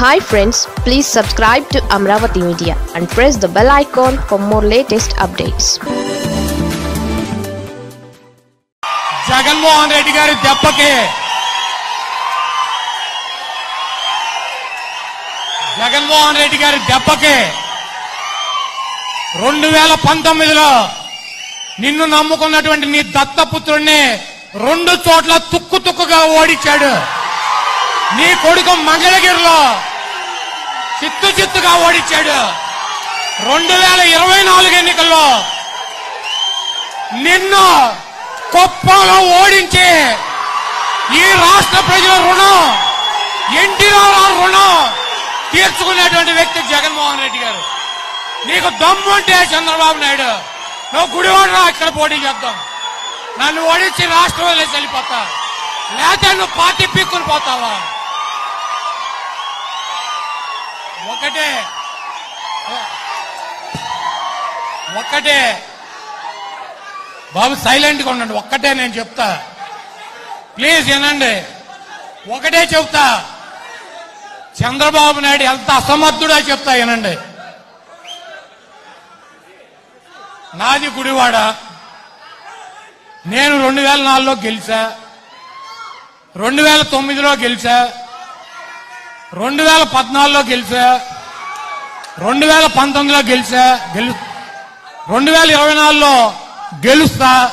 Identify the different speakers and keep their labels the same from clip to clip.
Speaker 1: Hi friends please subscribe to Amaravati media and press the bell icon for more latest updates
Speaker 2: Jaganmohan Reddy గారి దెబ్బకి. జగన్మోహన్ రెడ్డి గారి దెబ్బకి. రెండు వేల పంతొమ్మిదిలో నిన్ను నమ్ముకున్నటువంటి నీ దత్తపుత్రుణ్ణి రెండు చోట్ల తుక్కు తుక్కుగా ఓడించాడు నీ కొడుకు మంగళగిరిలో చిత్తు చిత్తుగా ఓడించాడు రెండు వేల ఇరవై నాలుగు ఎన్నికల్లో నిన్ను కుప్పంలో ఓడించి ఈ రాష్ట్ర ప్రజల రుణం ఎన్టీ రామారావు రుణం తీర్చుకునేటువంటి వ్యక్తి జగన్మోహన్ రెడ్డి గారు. నీకు దమ్ముంటే చంద్రబాబు నాయుడు. నువ్వు గుడివాడ ఇక్కడ పోటీ చేద్దాం. నన్ను ఓడించి రాష్ట్రం వదిలేసి వెళ్ళిపోతా లేకపోతే నువ్వు పార్టీ పీక్కుని పోతావా? ఒకటే. ఒక్కటే బాబు సైలెంట్గా ఉండండి ఒక్కటే నేను చెప్తా. ప్లీజ్ వినండి. ఒకటే చెప్తా. చంద్రబాబు నాయుడు ఎంత అసమర్థుడా చెప్తా వినండి. నాది గుడివాడ. నేను రెండు వేల నాలుగులో గెలిచా. రెండు వేల తొమ్మిదిలో గెలిచా. రెండు వేల పద్నాలుగులో గెలిచా. రెండు వేల పంతొమ్మిదిలో గెలిచా. గెలు రెండు వేల ఇరవై నాలుగులో గెలుస్తా.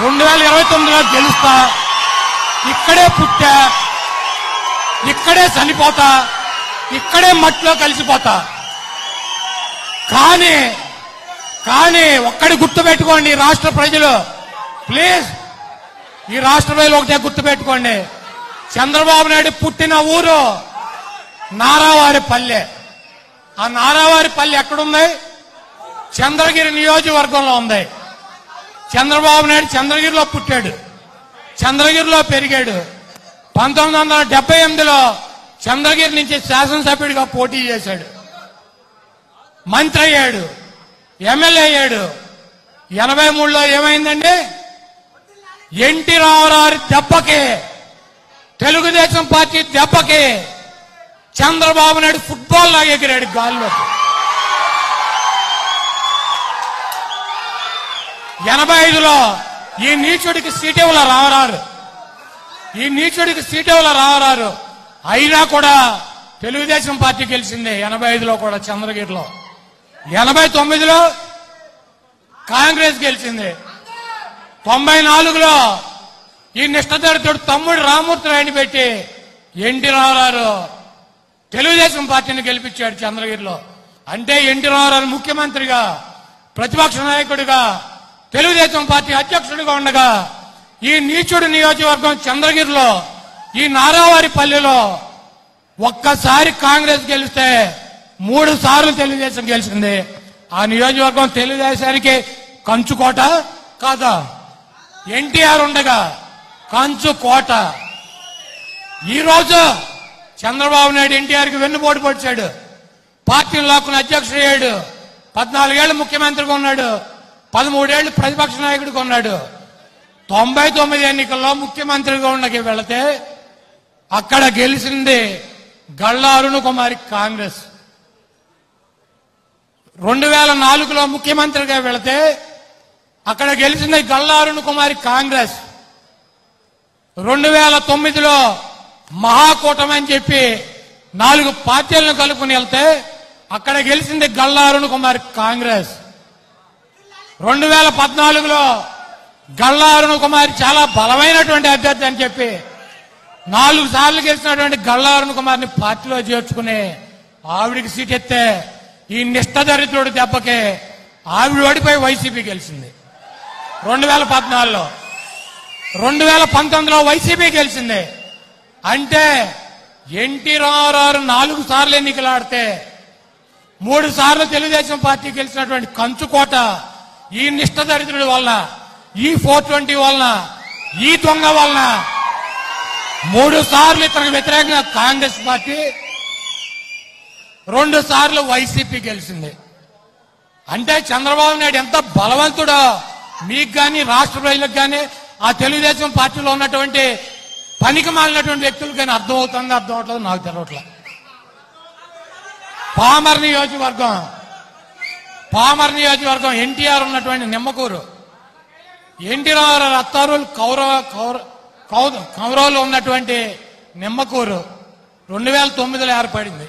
Speaker 2: రెండు వేల ఇరవై తొమ్మిదిలో గెలుస్తా. ఇక్కడే పుట్టా. ఇక్కడే చనిపోతా. ఇక్కడే మట్టిలో కలిసిపోతా. కానీ కానీ ఒక్కడి గుర్తు పెట్టుకోండి రాష్ట్ర ప్రజలు. ప్లీజ్ ఈ రాష్ట్ర ప్రజలు ఒకటే గుర్తు పెట్టుకోండి. చంద్రబాబు నాయుడు పుట్టిన ఊరు నారావారి పల్లె. ఆ నారావారి పల్లె ఎక్కడుంది? చంద్రగిరి నియోజకవర్గంలో ఉంది. చంద్రబాబు నాయుడు చంద్రగిరిలో పుట్టాడు. చంద్రగిరిలో పెరిగాడు. పంతొమ్మిది వందల డెబ్బై ఎనిమిదిలో చంద్రగిరి నుంచి శాసనసభ్యుడిగా పోటీ చేశాడు. మంత్రి అయ్యాడు. ఎమ్మెల్యే అయ్యాడు. ఎనభై మూడులో ఏమైందండి? ఎన్టీ రామారావు దెబ్బకి తెలుగుదేశం పార్టీ దెబ్బకి చంద్రబాబు నాయుడు ఫుట్బాల్ లాగా ఎగిరాడు గాల్లోకి. ఎనభై ఐదులో ఈ నీచుడికి సీటెవుల రావరారు. ఈ నీచుడికి సీటెవుల రావరారు. అయినా కూడా తెలుగుదేశం పార్టీ గెలిచింది ఎనభై ఐదులో కూడా చంద్రగిరిలో. ఎనభై తొమ్మిదిలో కాంగ్రెస్ గెలిచింది. తొంభై నాలుగులో ఈ నిష్టదరితుడు తమ్ముడు రామూర్తి రాయని పెట్టి ఎన్టీ రామారావు తెలుగుదేశం పార్టీని గెలిపించాడు చంద్రగిరిలో. అంటే ఎన్టీ రామారావు ముఖ్యమంత్రిగా ప్రతిపక్ష నాయకుడిగా తెలుగుదేశం పార్టీ అధ్యక్షుడిగా ఉండగా ఈ నీచుడు నియోజకవర్గం చంద్రగిరిలో ఈ నారావారి పల్లెలో ఒక్కసారి కాంగ్రెస్ గెలిస్తే మూడు సార్లు తెలుగుదేశం గెలిచింది. ఆ నియోజకవర్గం తెలుగుదేశానికి కంచుకోట కాదా? ఎన్టీఆర్ ఉండగా కంచు కోట. ఈ రోజు చంద్రబాబు నాయుడు ఎన్టీఆర్కి వెన్నుపోటు పొడిచాడు. పార్టీని లాక్కుని అధ్యక్షుడు అయ్యాడు పద్నాలుగేళ్ళు ముఖ్యమంత్రిగా ఉన్నాడు. పదమూడేళ్ళు ప్రతిపక్ష నాయకుడిగా ఉన్నాడు. తొంభై తొమ్మిది ఎన్నికల్లో ముఖ్యమంత్రిగా ఉండకి వెళితే అక్కడ గెలిచింది గళ్ళ అరుణ కుమారి కాంగ్రెస్. రెండు వేల నాలుగులో ముఖ్యమంత్రిగా వెళితే అక్కడ గెలిచింది గళ్ళ అరుణ కుమారి కాంగ్రెస్. రెండు వేల తొమ్మిదిలో మహాకూటమి అని చెప్పి నాలుగు పార్టీలను కలుపుకుని వెళ్తే అక్కడ గెలిచింది గళ్ళ కుమారి కాంగ్రెస్. రెండు వేల పద్నాలుగులో గళ్ళ కుమారి చాలా బలమైనటువంటి అభ్యర్థి అని చెప్పి నాలుగు సార్లు గెలిచినటువంటి గళ్ళ కుమారిని కుమార్ని పార్టీలో చేర్చుకుని ఆవిడికి సీట్ ఎత్తే ఈ నిష్టదరిద్రుడి దెబ్బకి ఆవిడ ఓడిపోయి వైసీపీ గెలిచింది. రెండు వేల పద్నాలుగులో రెండు వేల పంతొమ్మిదిలో వైసీపీ గెలిచింది. అంటే ఎన్టీ రామారావు నాలుగు సార్లు ఎన్నికలాడితే మూడు సార్లు తెలుగుదేశం పార్టీ గెలిచినటువంటి కంచుకోట ఈ నిష్టదరిద్రుడి వలన ఈ ఫోర్ ట్వంటీ వలన ఈ దొంగ వలన మూడు సార్లు ఇతనికి వ్యతిరేకంగా కాంగ్రెస్ పార్టీ రెండు సార్లు వైసీపీ గెలిచింది. అంటే చంద్రబాబు నాయుడు ఎంత బలవంతుడో మీకు కానీ రాష్ట్ర ప్రజలకు కానీ ఆ తెలుగుదేశం పార్టీలో ఉన్నటువంటి పనికి మాలినటువంటి వ్యక్తులు కానీ అర్థం అవుతుంది అర్థం అవట్లేదు నాకు తెలవట్లేదు. పామర్ నియోజకవర్గం పామర్ నియోజకవర్గం ఎన్టీఆర్ ఉన్నటువంటి నిమ్మకూరు. ఎన్టీ రామారావు అత్తారులు కౌరవ కౌర కౌరవులు ఉన్నటువంటి నిమ్మకూరు. రెండు వేల తొమ్మిదిలో ఏర్పడింది.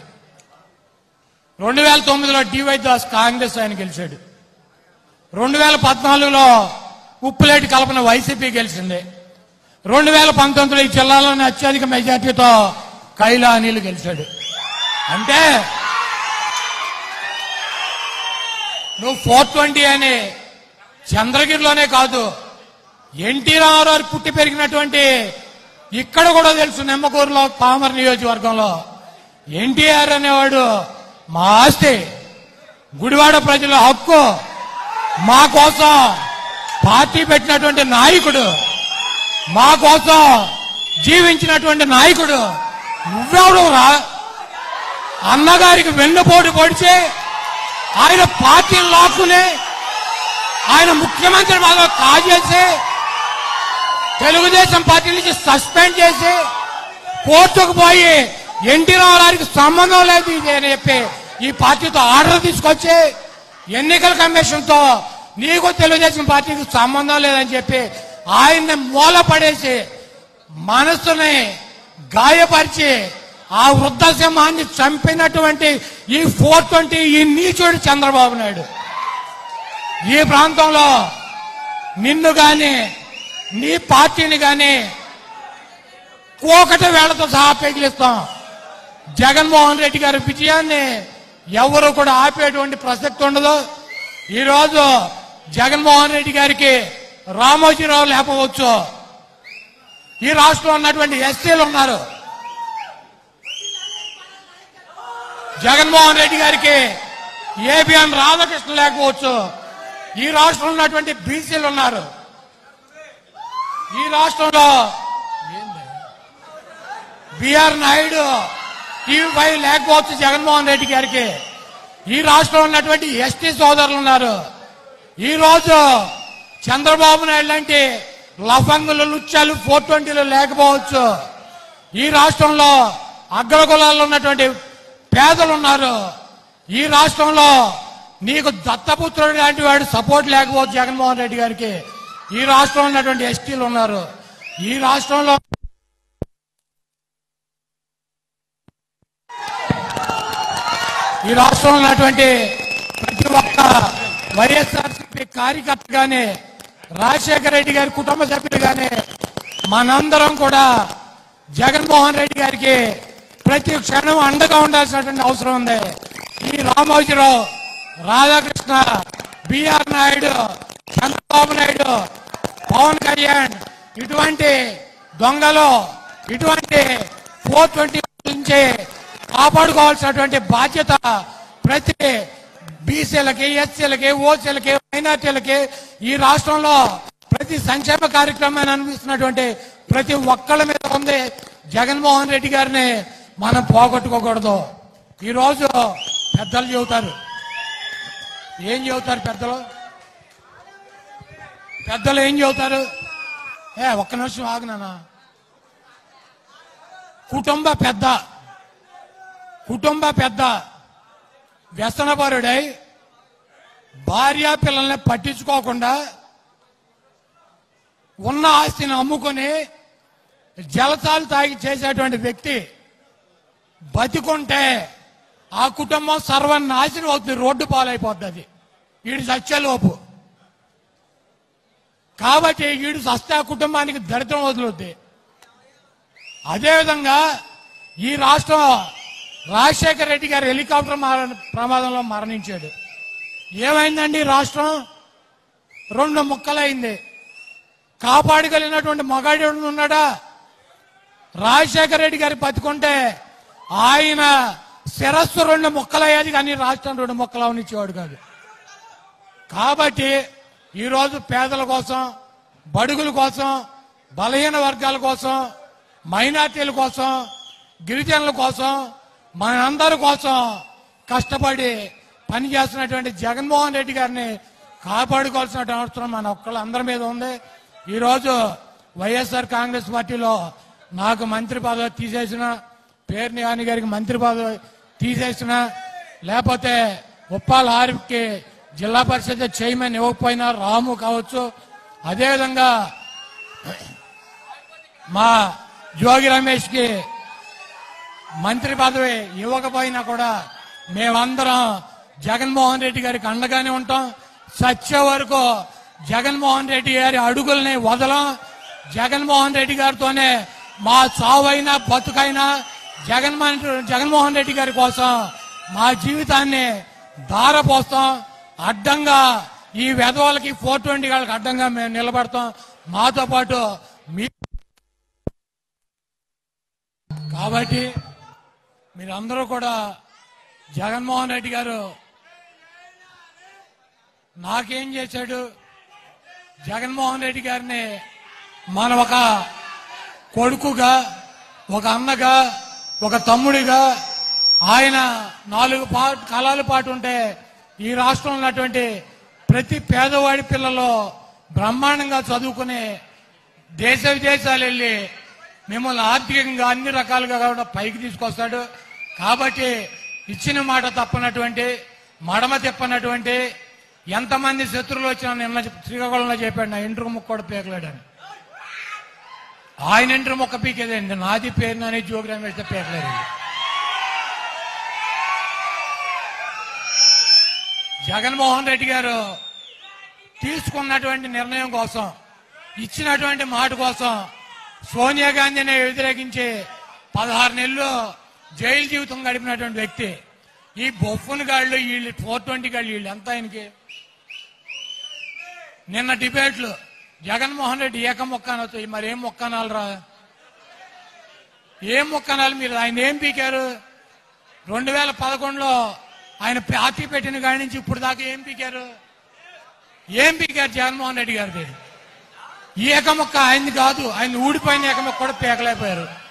Speaker 2: రెండు వేల తొమ్మిదిలో డివై దాస్ కాంగ్రెస్ ఆయన గెలిచాడు. రెండు వేల పద్నాలుగులో ఉప్పులేటి కలపన వైసీపీ గెలిచింది. రెండు వేల పంతొమ్మిదిలో ఈ జిల్లాలోని అత్యధిక మెజార్టీతో కైలా అనిల్ గెలిచాడు. అంటే నువ్వు ఫోర్ ట్వంటీ అని చంద్రగిరిలోనే కాదు ఎన్టీ రామారావు పుట్టి పెరిగినటువంటి ఇక్కడ కూడా తెలుసు నిమ్మకూరులో పామర్ నియోజకవర్గంలో. ఎన్టీఆర్ అనేవాడు మా ఆస్తి గుడివాడ ప్రజల హక్కు మా కోసం పార్టీ పెట్టినటువంటి నాయకుడు మా కోసం జీవించినటువంటి నాయకుడు నువ్వెవడు రా? అన్నగారికి వెన్నుపోటు పొడిచి ఆయన పార్టీని లాక్కుని ఆయన ముఖ్యమంత్రి బాగా కాజేసి తెలుగుదేశం పార్టీ నుంచి సస్పెండ్ చేసి కోర్టుకు పోయి ఎన్టీ రామారావుకి సంబంధం లేదు ఇది అని చెప్పి ఈ పార్టీతో ఆర్డర్ తీసుకొచ్చి ఎన్నికల కమిషన్తో నీకు తెలుగుదేశం పార్టీకి సంబంధం లేదని చెప్పి ఆయన్ని మూలపడేసి మనసుని గాయపరిచి ఆ వృద్ధ సింహాన్ని చంపినటువంటి ఈ ఫోర్ ట్వంటీ ఈ నీచుడు చంద్రబాబు నాయుడు. ఈ ప్రాంతంలో నిన్ను గాని నీ పార్టీని గాని కోకటి వేళతో సహా పెగిలిస్తాం. జగన్మోహన్ రెడ్డి గారి విజయాన్ని ఎవరు కూడా ఆపేటువంటి ప్రసక్తి ఉండదు. ఈరోజు జగన్మోహన్ రెడ్డి గారికి రామోజీరావు లేపవచ్చు ఈ రాష్ట్రంలో ఉన్నటువంటి ఎస్సీలు ఉన్నారు. జగన్మోహన్ రెడ్డి గారికి ఏబిఎన్ రాధాకృష్ణ లేకపోవచ్చు. ఈ రాష్ట్రంలో ఉన్నటువంటి బీసీలు ఉన్నారు. ఈ రాష్ట్రంలో బిఆర్ నాయుడు టీవీ ఫైవ్ లేకపోవచ్చు జగన్మోహన్ రెడ్డి గారికి. ఈ రాష్ట్రంలో ఉన్నటువంటి ఎస్టీ సోదరులు ఉన్నారు. ఈ రోజు చంద్రబాబు నాయుడు లాంటి లఫంగులు లుచ్చాలు ఫోర్ ట్వంటీలు లేకపోవచ్చు. ఈ రాష్ట్రంలో అగ్రకులాల్లో ఉన్నటువంటి పేదలు ఉన్నారు. ఈ రాష్ట్రంలో నీకు దత్తపుత్రుడు లాంటి వాడు సపోర్ట్ లేకపోవచ్చు జగన్మోహన్ రెడ్డి గారికి. ఈ రాష్ట్రంలో ఉన్నటువంటి ఎస్టీలు ఉన్నారు. ఈ రాష్ట్రంలో ఈ రాష్ట్రంలో ఉన్నటువంటి ప్రతి ఒక్క వైఎస్ఆర్సీపీ కార్యకర్తగానే రాజశేఖర రెడ్డి గారి కుటుంబ సభ్యులుగానే మనందరం కూడా జగన్మోహన్ రెడ్డి గారికి ప్రతి క్షణం అండగా ఉండాల్సినటువంటి అవసరం ఉంది. ఈ రామోజీరావు రాధాకృష్ణ బిఆర్ నాయుడు చంద్రబాబు నాయుడు పవన్ కళ్యాణ్ ఇటువంటి దొంగలు ఇటువంటి ఫోర్ ట్వంటీ నుంచి కాపాడుకోవాల్సినటువంటి బాధ్యత ప్రతి బీసీలకి ఎస్సీలకి ఓసీలకి మైనార్టీలకి ఈ రాష్ట్రంలో ప్రతి సంక్షేమ కార్యక్రమాన్ని అనిపిస్తున్నటువంటి ప్రతి ఒక్కళ్ళ మీద ఉంది. జగన్మోహన్ రెడ్డి గారిని మనం పోగొట్టుకోకూడదు. ఈరోజు పెద్దలు చెబుతారు. ఏం చెబుతారు పెద్దలు? పెద్దలు ఏం చెబుతారు? ఏ ఒక్క నిమిషం ఆగినానా కుటుంబ పెద్ద. కుటుంబ పెద్ద. వ్యసనపరుడై భార్యా పిల్లల్ని పట్టించుకోకుండా ఉన్న ఆస్తిని అమ్ముకొని జలసాలు తాగి చేసేటువంటి వ్యక్తి బతికుంటే ఆ కుటుంబం సర్వనాశనం అవుతుంది రోడ్డు పాలైపోతుంది వీడి సత్యలోపు కాబట్టి వీడు సస్తే ఆ కుటుంబానికి దరిద్రం వదులుద్ది. అదేవిధంగా ఈ రాష్ట్రం రాజశేఖర రెడ్డి గారు హెలికాప్టర్ మర- ప్రమాదంలో మరణించాడు. ఏమైందండి రాష్ట్రం? రెండు ముక్కలైంది. కాపాడగలిగినటువంటి మగాడి ఉన్నాడా? రాజశేఖర రెడ్డి గారి బతుకుంటే ఆయన శిరస్సు రెండు ముక్కలయ్యేది కానీ రాష్ట్రం రెండు ముక్కలు అవనిచ్చేవాడు కాదు. కాబట్టి ఈరోజు పేదల కోసం బడుగుల కోసం బలహీన వర్గాల కోసం మైనార్టీల కోసం గిరిజనుల కోసం మనందరి కోసం కష్టపడి పనిచేస్తున్నటువంటి జగన్మోహన్ రెడ్డి గారిని కాపాడుకోవాల్సిన అవసరం మన ఒక్కళ్ళందరి మీద ఉంది. ఈరోజు వైఎస్ఆర్ కాంగ్రెస్ పార్టీలో నాకు మంత్రి పదవి తీసేసిన పేర్ని గాని గారికి మంత్రి పదవి తీసేసిన లేకపోతే ఉప్పాల ఆరిఫ్కి జిల్లా పరిషత్ చైర్మన్ ఇవ్వకపోయినా రాము కావచ్చు. అదేవిధంగా మా జోగి రమేష్కి మంత్రి పదవి ఇవ్వకపోయినా కూడా మేమందరం జగన్మోహన్ రెడ్డి గారికి అండగానే ఉంటాం. సత్య వరకు జగన్మోహన్ రెడ్డి గారి అడుగుల్ని వదలం. జగన్మోహన్ రెడ్డి గారితోనే మా చావైనా బతుకైనా జగన్మోహన్ జగన్మోహన్ రెడ్డి గారి కోసం మా జీవితాన్ని దారపోస్తాం అడ్డంగా ఈ వెధవలకి ఫోర్ ట్వంటీ వాళ్ళకి అడ్డంగా మేము నిలబడతాం. మాతో పాటు మీ కాబట్టి మీరందరూ కూడా జగన్మోహన్ రెడ్డి గారు నాకేం చేశాడు? జగన్మోహన్ రెడ్డి గారిని మన ఒక కొడుకుగా ఒక అన్నగా ఒక తమ్ముడిగా ఆయన నాలుగు పా కళాల పాటు ఉంటే ఈ రాష్ట్రంలో ఉన్నటువంటి ప్రతి పేదవాడి పిల్లలు బ్రహ్మాండంగా చదువుకుని దేశ విదేశాలు వెళ్ళి మిమ్మల్ని ఆర్థికంగా అన్ని రకాలుగా కూడా పైకి తీసుకొస్తాడు. కాబట్టి ఇచ్చిన మాట తప్పనటువంటి మడమ తిప్పనటువంటి ఎంతమంది శత్రువులు వచ్చినా నిన్న శ్రీకాకుళంలో చెప్పాడు నా ఇంటర్ ముక్క కూడా పీకలేడని. ఆయన ఇంటర్ ముక్క పీకేదండి. నాది పేరునని జోగ్రామ్ వేస్తే పీకలేదు జగన్మోహన్ రెడ్డి గారు తీసుకున్నటువంటి నిర్ణయం కోసం ఇచ్చినటువంటి మాట కోసం సోనియా గాంధీని వ్యతిరేకించి పదహారు నెలలు జైలు జీవితం గడిపినటువంటి వ్యక్తి. ఈ బొఫ్ఫన్ గాళ్ళు వీళ్ళు ఫోర్ ట్వంటీ గాళ్ళు వీళ్ళు ఎంత ఆయనకి? నిన్న డిబేట్లు. జగన్మోహన్ రెడ్డి ఏక మొక్క అనొచ్చు మరి ఏం మొక్క అనాలరా ఏం మొక్క అనాలి మీరు? ఆయన ఏం పీకారు? రెండు వేల పదకొండులో ఆయన పార్టీ పెట్టిన కాడి నుంచి ఇప్పుడు దాకా ఏం పీకారు? ఏం పీకారు జగన్మోహన్ రెడ్డి గారిది? ఈ ఏకమొక్క ఆయనది కాదు. ఆయన ఊడిపోయిన ఏకమొక్క కూడా పీకలేకపోయారు.